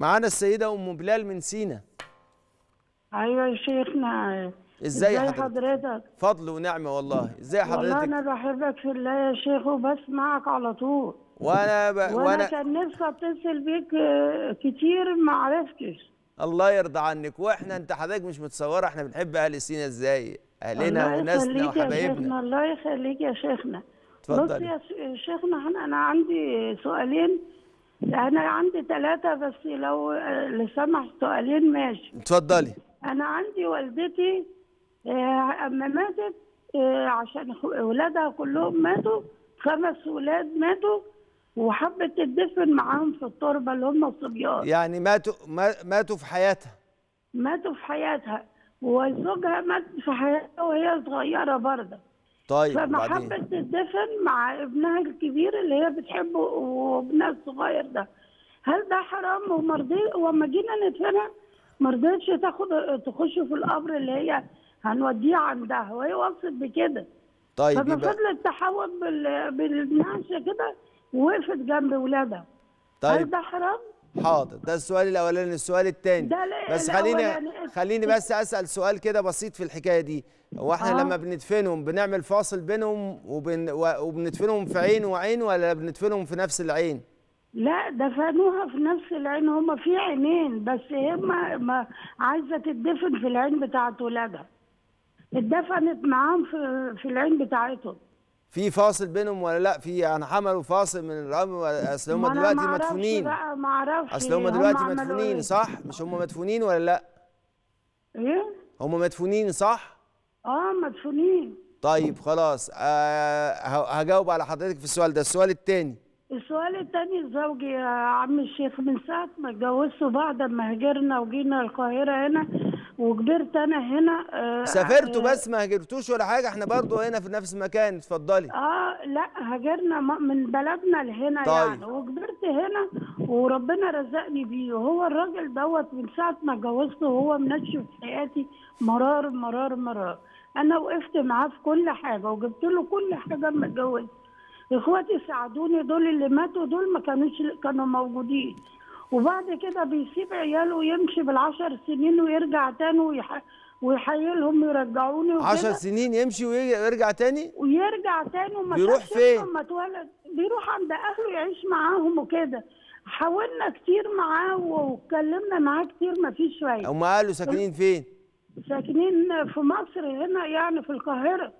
معانا السيدة أم بلال من سينا. أيوه يا شيخنا. إزاي حضرتك؟ حضرتك؟ فضل ونعمه والله. إزاي والله حضرتك؟ أنا بحبك في الله يا شيخ وبسمعك على طول. وأنا ب... وأنا كان نفسي أتصل بيك آه، كتير ما عرفتش. الله يرضى عنك. وإحنا أنت حضرتك مش متصورة إحنا بنحب أهل سينا إزاي؟ أهلنا وناسنا وحبايبنا. الله يخليك يا شيخنا. بص. يا شيخنا أنا أنا عندي سؤالين أنا عندي ثلاثة بس لو لسمح سؤالين ماشي. اتفضلي. أنا عندي والدتي آه، أما ماتت آه، عشان خ- ولادها كلهم ماتوا خمس ولاد ماتوا وحبت تدفن معاهم في التربة اللي هم الصبيان. يعني ماتوا ما- ماتوا في حياتها. ماتوا في حياتها وزوجها مات في حياتها وهي صغيرة برضه. طيب فما حبت تدفن مع ابنها الكبير اللي هي بتحبه وابنها الصغير ده. هل ده حرام ومرضي؟ وما جينا ندفنها ما رضتش تاخد تخش في القبر اللي هي هنوديه عندها. وهي وصلت بكده. طيب فما فضلت تحوط بال... بالنعشه كده ووقفت جنب ولادها. هل طيب. ده حرام؟ حاضر. ده السؤال الأولاني السؤال الثاني. بس خليني. خليني بس أسأل سؤال كده بسيط في الحكاية دي. هو إحنا آه. لما بندفنهم بنعمل فاصل بينهم وبن وبندفنهم في عين وعين ولا بندفنهم في نفس العين؟ لا دفنوها في نفس العين. هما في عينين بس هي ما, ما عايزة تدفن في العين بتاعت ولادها. اتدفنت معاهم في في العين بتاعتهم. في فاصل بينهم ولا لا؟ في يعني عملوا فاصل من ولا أصل هم دلوقتي مدفونين. بقى ما أعرفش. أصل هم دلوقتي مدفونين إيه؟ صح؟ مش هم مدفونين ولا لا؟ إيه؟ هم مدفونين صح؟ آه مدفونين. طيب خلاص. آه هجاوب على حضرتك في السؤال ده. السؤال الثاني السؤال التاني زوجي يا عم الشيخ من ساعة ما اتجوزته بعد ما هاجرنا وجينا القاهرة هنا وكبرت أنا هنا آه، سافرتوا آه، بس ما هاجرتوش ولا حاجة؟ إحنا برضو هنا في نفس المكان اتفضلي. آه لأ هاجرنا من بلدنا لهنا طيب. يعني وكبرت هنا وربنا رزقني بيه. وهو الراجل دوت من ساعة ما اتجوزته وهو منشف حياتي مرار مرار مرار. أنا وقفت معاه في كل حاجة وجبت له كل حاجة أما اتجوزت. إخواتي ساعدوني دول اللي ماتوا دول ما كانوش كانوا موجودين. وبعد كده بيسيب عياله ويمشي بالعشر سنين ويرجع تاني ويح... ويحيلهم ويرجعوني وكده. عشر سنين يمشي ويرجع تاني؟ ويرجع تاني وما بيروح فين؟ لما اتولد. بيروح عند أهله يعيش معاهم وكده. حاولنا كتير معاه واتكلمنا معاه كتير ما فيش فايده هم قالوا ساكنين فين؟ ساكنين في مصر هنا يعني في القاهرة.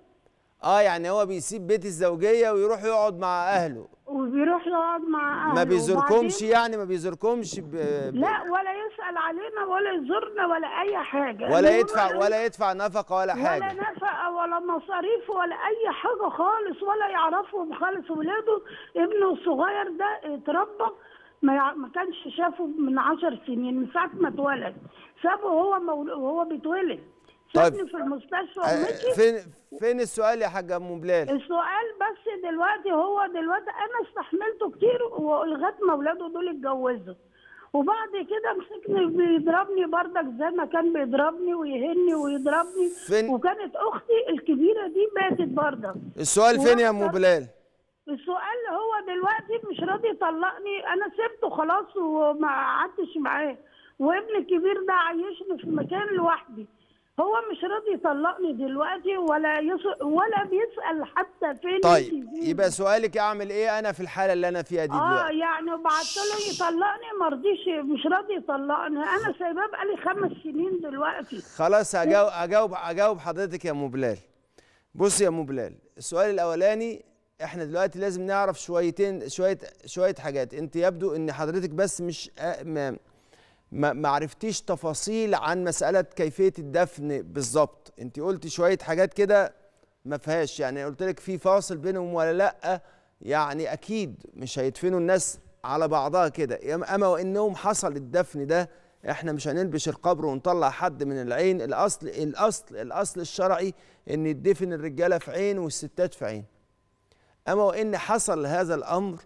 آه يعني هو بيسيب بيت الزوجية ويروح يقعد مع أهله. وبيروح يقعد مع أهله. ما بيزوركمش يعني ما بيزوركمش ب... ب... لا ولا يسأل علينا ولا يزورنا ولا أي حاجة. ولا يدفع ولا يدفع نفقة ولا ولا حاجة. نفقة ولا مصاريف ولا أي حاجة خالص ولا يعرفهم خالص ولاده. ابنه الصغير ده اتربى ما ما كانش شافه من عشر سنين من ساعة ما اتولد. سابه هو مول... وهو بيتولد. طيب. في المستشفى. آه، ومشي فين فين السؤال يا حاجة أم بلال السؤال بس دلوقتي هو دلوقتي أنا استحملته كتير ولغاية ما اولاده دول اتجوزوا. وبعد كده مسكني بيضربني بردك زي ما كان بيضربني ويهني ويضربني. فين- وكانت أختي الكبيرة دي ماتت بردك. السؤال فين يا أم بلال السؤال هو دلوقتي مش راضي يطلقني. أنا سبته خلاص وما قعدتش معاه. وابني الكبير ده عايشني في مكان لوحدي. هو مش راضي يطلقني دلوقتي ولا يس... ولا بيسأل حتى فين طيب. يبقى سؤالك أعمل إيه أنا في الحالة اللي أنا فيها دي آه دلوقتي؟ يعني وبعت له يطلقني ما رضيش مش راضي يطلقني. أنا سايباه بقالي خمس سنين دلوقتي. خلاص هجاوب أجاوب أجاوب حضرتك يا أم بلال. بص يا أم بلال السؤال الأولاني إحنا دلوقتي لازم نعرف شويتين شوية شوية حاجات. أنت يبدو إن حضرتك بس مش آه، ما ما عرفتيش تفاصيل عن مسألة كيفية الدفن بالظبط. انت قلتي شوية حاجات كده ما فيهاش. يعني قلت لك في فاصل بينهم ولا لأ؟ يعني أكيد مش هيدفنوا الناس على بعضها كده. أما وإنهم حصل الدفن ده إحنا مش هنلبش القبر ونطلع حد من العين. الأصل الأصل الأصل الشرعي إن يدفن الرجالة في عين والستات في عين. أما وإن حصل هذا الأمر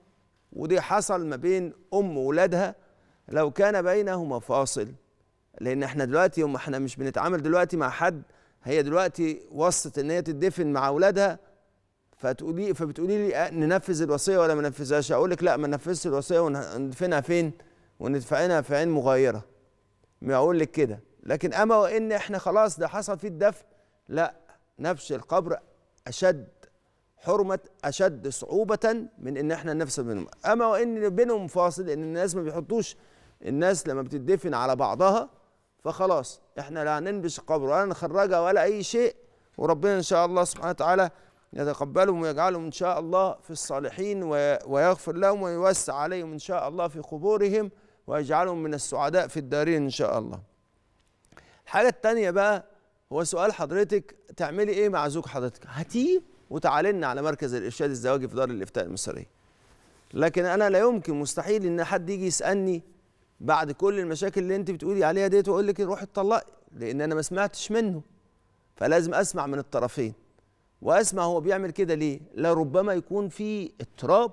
ودي حصل ما بين أم وولادها لو كان بينهما فاصل لأن إحنا دلوقتي هم إحنا مش بنتعامل دلوقتي مع حد هي دلوقتي وصت إن هي تدفن مع أولادها فتقولي فبتقولي لي أه، ننفذ الوصية ولا ما ننفذهاش؟ أقول لك لا ما ننفذش الوصية وندفنها فين؟ وندفعنها في عين مغايره ما أقول لك كده. لكن أما وإن إحنا خلاص ده حصل فيه الدفن لا نفس القبر أشد حرمة أشد صعوبة من إن إحنا نفصل منهم أما وإن بينهم فاصل إن الناس ما بيحطوش الناس لما بتدفن على بعضها فخلاص إحنا لا هننبش القبر ولا نخرجها ولا أي شيء وربنا إن شاء الله سبحانه وتعالى يتقبلهم ويجعلهم إن شاء الله في الصالحين ويغفر لهم ويوسع عليهم إن شاء الله في قبورهم ويجعلهم من السعداء في الدارين إن شاء الله. الحاجة الثانية بقى هو سؤال حضرتك تعملي إيه مع زوج حضرتك؟ هاتيه وتعالي لنا على مركز الإرشاد الزواجي في دار الإفتاء المصرية. لكن أنا لا يمكن مستحيل إن حد يجي يسألني بعد كل المشاكل اللي انت بتقولي عليها ديت واقول لك روحي اتطلقي لأن أنا ما سمعتش منه. فلازم اسمع من الطرفين. واسمع هو بيعمل كده ليه؟ لربما يكون في اضطراب.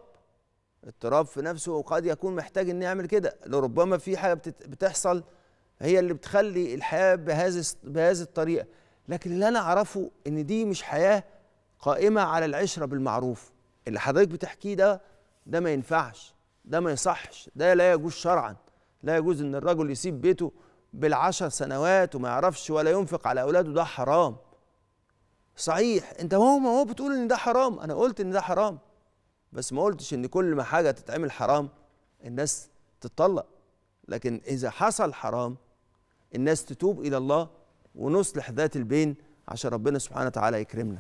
اضطراب في نفسه وقد يكون محتاج إنه يعمل كده. لربما في حاجة بتحصل هي اللي بتخلي الحياة بهذه بهذه الطريقة. لكن اللي أنا أعرفه إن دي مش حياة قائمة على العشرة بالمعروف. اللي حضرتك بتحكيه ده ده ما ينفعش. ده ما يصحش. ده لا يجوز شرعا. لا يجوز إن الرجل يسيب بيته بالعشر سنوات وما يعرفش ولا ينفق على أولاده ده حرام. صحيح أنت هو ما هو بتقول إن ده حرام. أنا قلت إن ده حرام بس ما قلتش إن كل ما حاجة تتعمل حرام الناس تتطلق. لكن إذا حصل حرام الناس تتوب إلى الله ونصلح ذات البين عشان ربنا سبحانه وتعالى يكرمنا.